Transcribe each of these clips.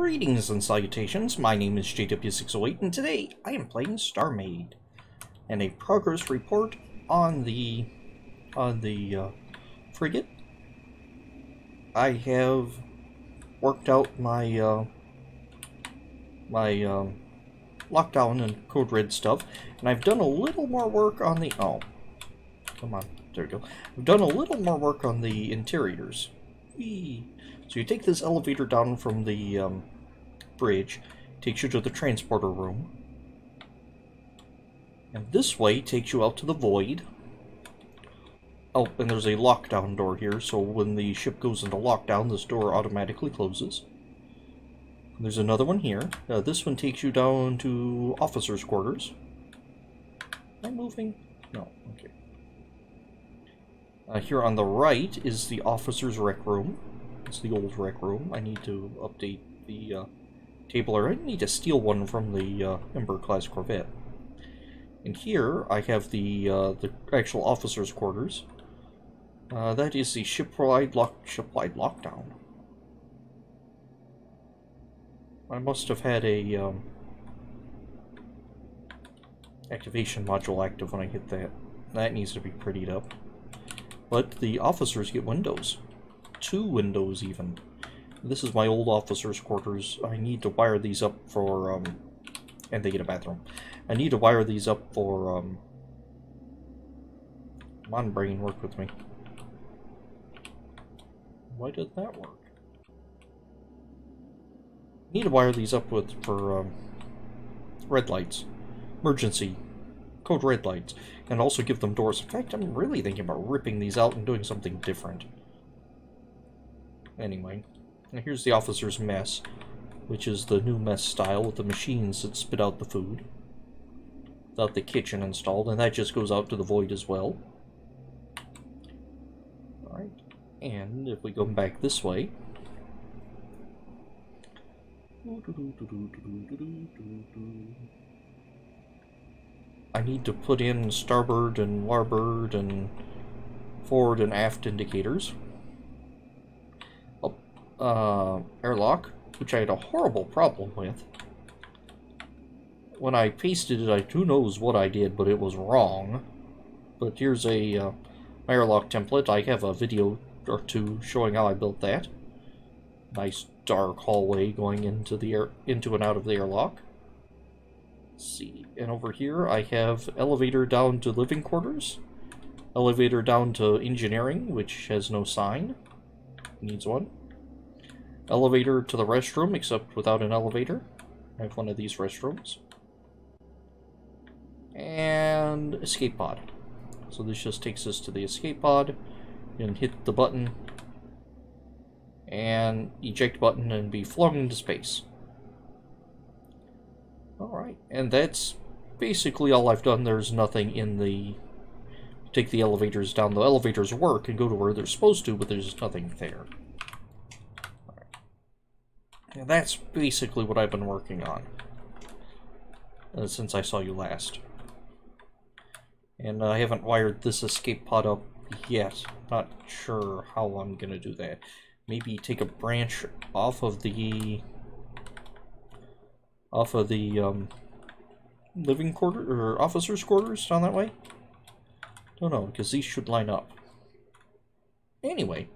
Greetings and salutations, my name is JW608 and today I am playing Star StarMade and a progress report on the on the uh, frigate. I have worked out my uh, my uh, lockdown and code red stuff. And I've done a little more work on the oh come on there we go. I've done a little more work on the interiors Whee. So you take this elevator down from the um, bridge, takes you to the transporter room. And this way takes you out to the void. Oh, and there's a lockdown door here, so when the ship goes into lockdown, this door automatically closes. There's another one here. Uh, this one takes you down to officers' quarters. Am I moving? No, okay. Uh, here on the right is the officers' rec room. It's the old rec room. I need to update the uh, table, or I need to steal one from the uh, Ember-class Corvette. And here I have the uh, the actual officers' quarters. Uh, that is the shipwide lock shipwide lockdown. I must have had a um, activation module active when I hit that. That needs to be prettied up. But the officers get windows two windows even. This is my old officer's quarters. I need to wire these up for, um, and they get a bathroom. I need to wire these up for, um, come on brain, work with me. Why did that work? Need to wire these up with, for, um, red lights. Emergency. Code red lights. And also give them doors. In fact, I'm really thinking about ripping these out and doing something different. Anyway, here's the officer's mess, which is the new mess style with the machines that spit out the food. Without the kitchen installed, and that just goes out to the void as well. Alright, and if we go back this way... I need to put in starboard and larboard and forward and aft indicators uh, airlock, which I had a horrible problem with. When I pasted it, I who knows what I did, but it was wrong. But here's a uh, airlock template. I have a video or two showing how I built that. Nice dark hallway going into the air into and out of the airlock. See, and over here I have elevator down to living quarters, elevator down to engineering, which has no sign. Needs one elevator to the restroom, except without an elevator. I have one of these restrooms. And escape pod. So this just takes us to the escape pod. and hit the button and eject button and be flung into space. Alright, and that's basically all I've done. There's nothing in the... Take the elevators down. The elevators work and go to where they're supposed to, but there's nothing there. And that's basically what I've been working on uh, since I saw you last. And I haven't wired this escape pod up yet. Not sure how I'm going to do that. Maybe take a branch off of the... off of the um, living quarter or officers' quarters down that way? Don't know, because these should line up. Anyway,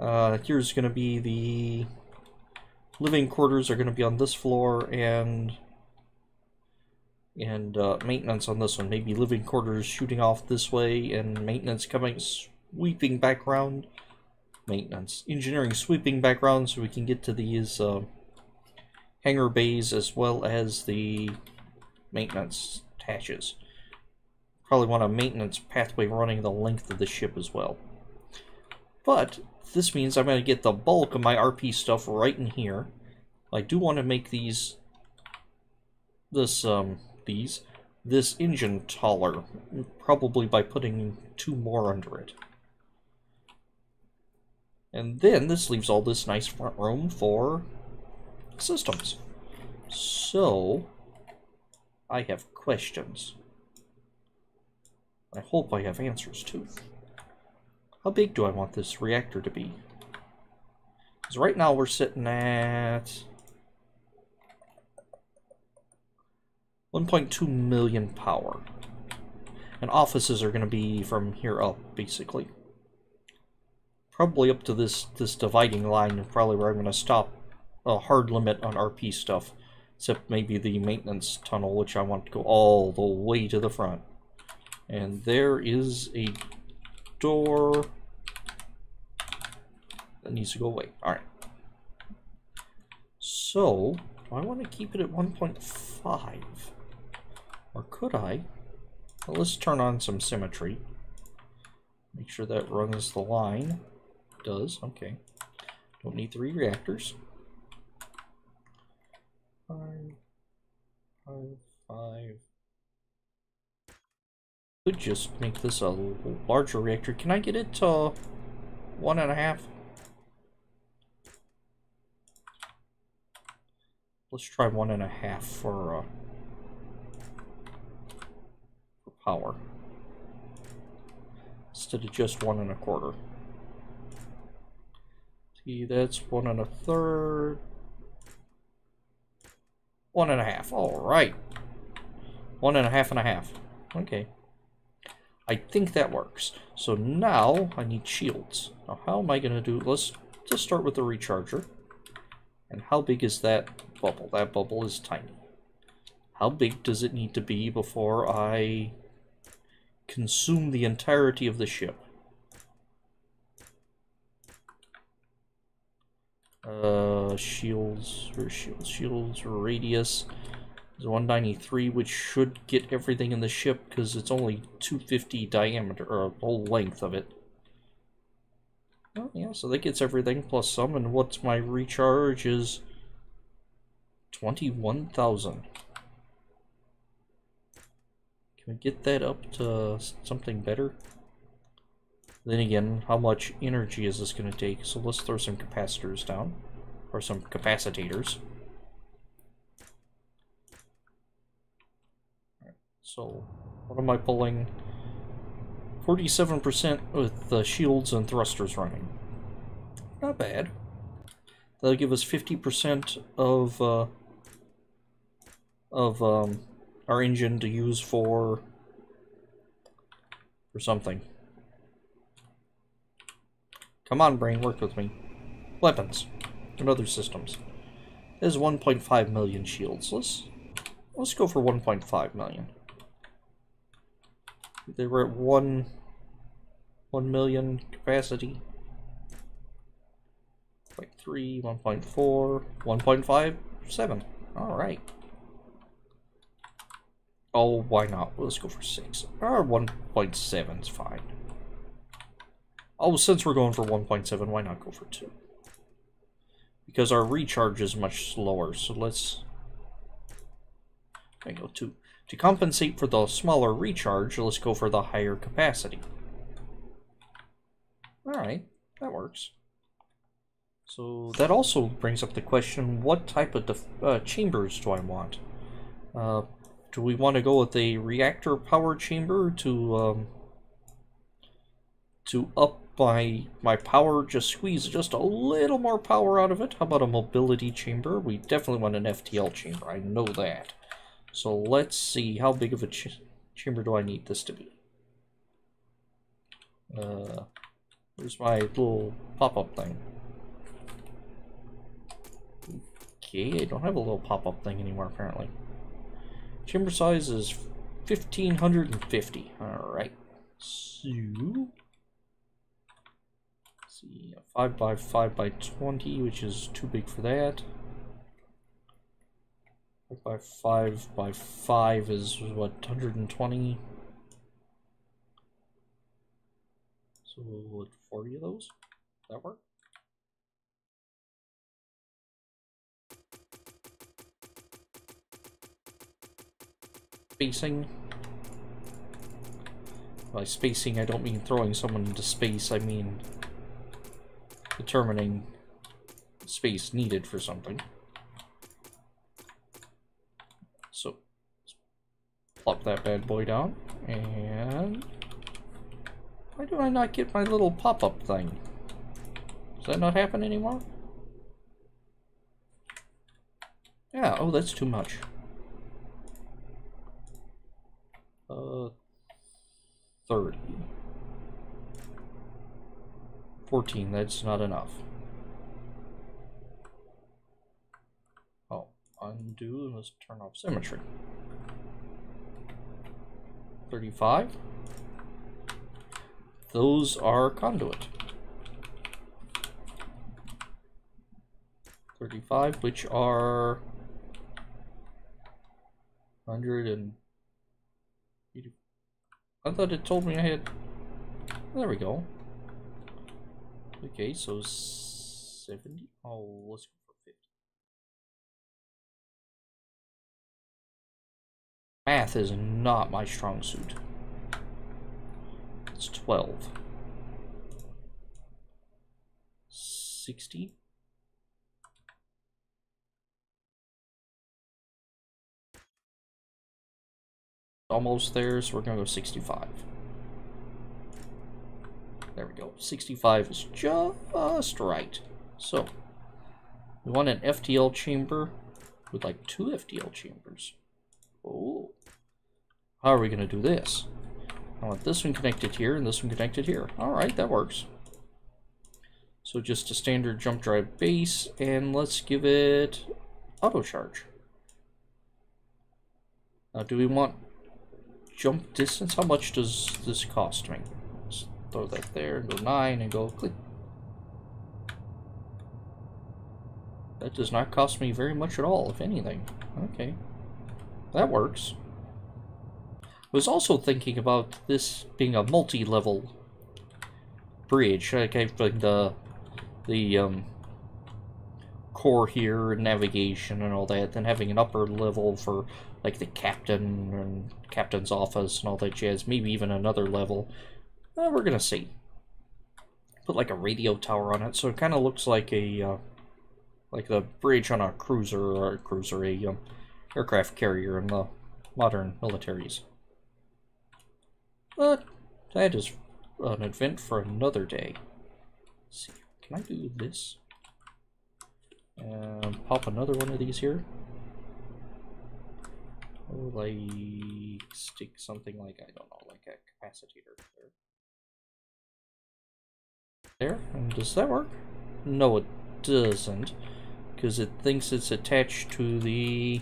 uh, here's going to be the living quarters are going to be on this floor and and uh, maintenance on this one. Maybe living quarters shooting off this way and maintenance coming sweeping background. Maintenance. Engineering sweeping background so we can get to these uh, hangar bays as well as the maintenance hatches. Probably want a maintenance pathway running the length of the ship as well. But this means I'm going to get the bulk of my RP stuff right in here. I do want to make these, this, um, these, this engine taller, probably by putting two more under it. And then this leaves all this nice front room for systems. So, I have questions. I hope I have answers too. How big do I want this reactor to be? Because right now we're sitting at 1.2 million power. And offices are going to be from here up, basically. Probably up to this, this dividing line is probably where I'm going to stop a hard limit on RP stuff. Except maybe the maintenance tunnel, which I want to go all the way to the front. And there is a door that needs to go away. Alright. So, do I want to keep it at 1.5? Or could I? Well, let's turn on some symmetry. Make sure that runs the line. It does, okay. Don't need three reactors. Five, five, five. Could just make this a larger reactor. Can I get it to one and a half? Let's try one and a half for, uh, for power. Instead of just one and a quarter. See, that's one and a third. One and a half. All right. One and a half and a half. Okay. I think that works. So now I need shields. Now how am I going to do... Let's just start with the recharger. And how big is that bubble? That bubble is tiny. How big does it need to be before I consume the entirety of the ship? Uh, shields, or shields, shields, radius is 193, which should get everything in the ship because it's only 250 diameter, or whole length of it. Oh, yeah, so that gets everything plus some, and what's my recharge is 21,000. Can we get that up to something better? Then again, how much energy is this going to take? So let's throw some capacitors down. Or some capacitators. So, what am I pulling? 47% with the shields and thrusters running. Not bad. That'll give us 50% of, uh, of um, our engine to use for, for something. Come on, brain, work with me. Weapons and other systems. There's 1.5 million shields. Let's let's go for 1.5 million. They were at one one million capacity. 0.3, 1.4, 1.5, 7. Alright. Oh, why not? Let's go for 6. Or 1.7 is fine. Oh, since we're going for 1.7, why not go for 2? Because our recharge is much slower, so let's... I go 2. To compensate for the smaller recharge, let's go for the higher capacity. Alright, that works. So that also brings up the question, what type of uh, chambers do I want? Uh, do we want to go with a reactor power chamber to um, to up my my power, just squeeze just a little more power out of it. How about a mobility chamber? We definitely want an FTL chamber, I know that. So let's see, how big of a ch chamber do I need this to be? Uh, where's my little pop-up thing? Okay, I don't have a little pop-up thing anymore, apparently. Chamber size is 1550. Alright. So see, 5 by 5 by 20, which is too big for that. 5 by 5 by 5 is, what, 120? So, what, 40 of those? that work? Spacing. By spacing, I don't mean throwing someone into space, I mean determining space needed for something. So, plop that bad boy down, and... Why do I not get my little pop-up thing? Does that not happen anymore? Yeah, oh, that's too much. Uh, third. 14, that's not enough. Oh, undo, and let's turn off symmetry. 35. Those are conduit. 35, which are 100 and I thought it told me I had there we go okay so 70 oh let's go for 50 math is not my strong suit. It's 12 60 almost there, so we're gonna go 65. There we go. 65 is just right. So, we want an FTL chamber with like two FTL chambers. Oh. How are we gonna do this? I want this one connected here and this one connected here. Alright, that works. So just a standard jump drive base, and let's give it auto charge. Now, do we want jump distance? How much does this cost me? Throw that there, go 9, and go click. That does not cost me very much at all, if anything. Okay. That works. I was also thinking about this being a multi-level bridge. Like having the the um, core here, navigation and all that, then having an upper level for like the captain and captain's office and all that jazz, maybe even another level. Uh, we're gonna see. Put like a radio tower on it, so it kind of looks like a uh, like the bridge on a cruiser or a cruiser, a um, aircraft carrier in the modern militaries. But that is an event for another day. Let's see, can I do this? And pop another one of these here. Like stick something like I don't know, like a capacitor there. There, and does that work? No, it doesn't, because it thinks it's attached to the.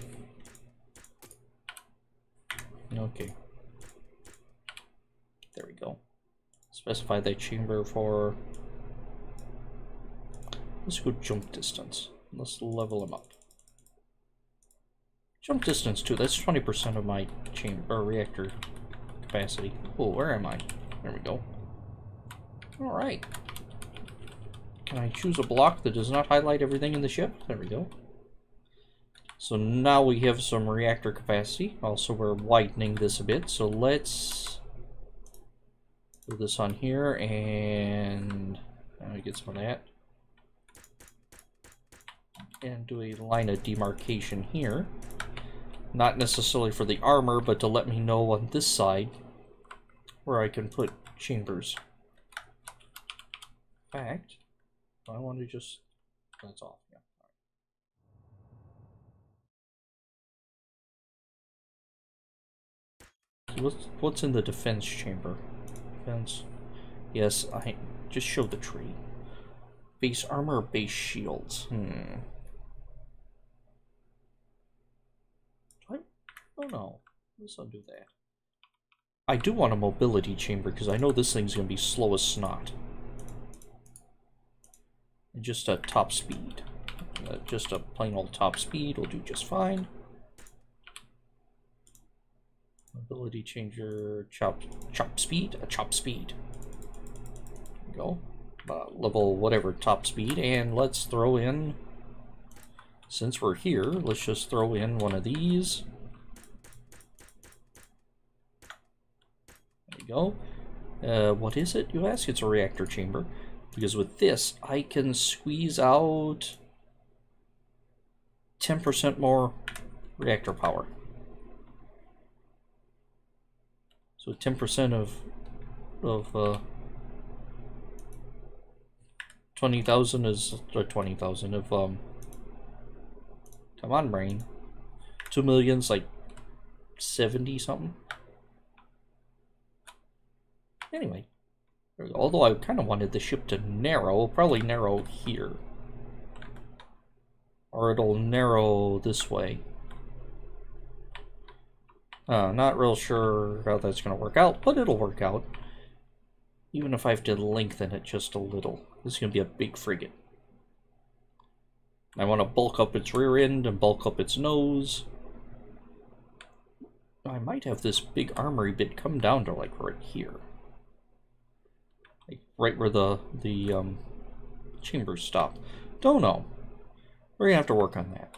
Okay. There we go. Specify that chamber for. Let's go jump distance. Let's level them up. Jump distance too, that's 20% of my chamber reactor capacity. Oh, where am I? There we go. Alright. I choose a block that does not highlight everything in the ship? There we go. So now we have some reactor capacity. Also, we're widening this a bit. So let's put this on here and uh, get some of that. And do a line of demarcation here. Not necessarily for the armor, but to let me know on this side where I can put chambers. Fact, I want to just... That's off, yeah. What's, what's in the defense chamber? Defense. Yes, I just show the tree. Base armor base shields? Hmm. Oh no, let's undo that. I do want a mobility chamber because I know this thing's going to be slow as snot. Just a top speed. Uh, just a plain old top speed will do just fine. Ability changer, chop, chop speed, a chop speed. go. Uh, level whatever top speed, and let's throw in, since we're here, let's just throw in one of these. There you go. Uh, what is it, you ask? It's a reactor chamber. Because with this, I can squeeze out 10% more reactor power. So 10% of of uh, 20,000 is or 20,000 of um Come on, brain. Two million's like 70 something. Anyway. Although I kind of wanted the ship to narrow, probably narrow here. Or it'll narrow this way. Uh, not real sure how that's going to work out, but it'll work out. Even if I have to lengthen it just a little. This is going to be a big frigate. I want to bulk up its rear end and bulk up its nose. I might have this big armory bit come down to like right here. Like right where the, the um, chambers stop. Don't know. We're going to have to work on that.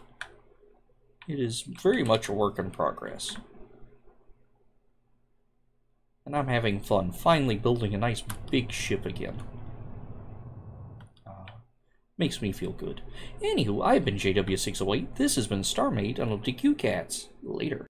It is very much a work in progress. And I'm having fun finally building a nice big ship again. Uh, makes me feel good. Anywho, I've been JW608. This has been StarMade on OptiQ Cats. Later.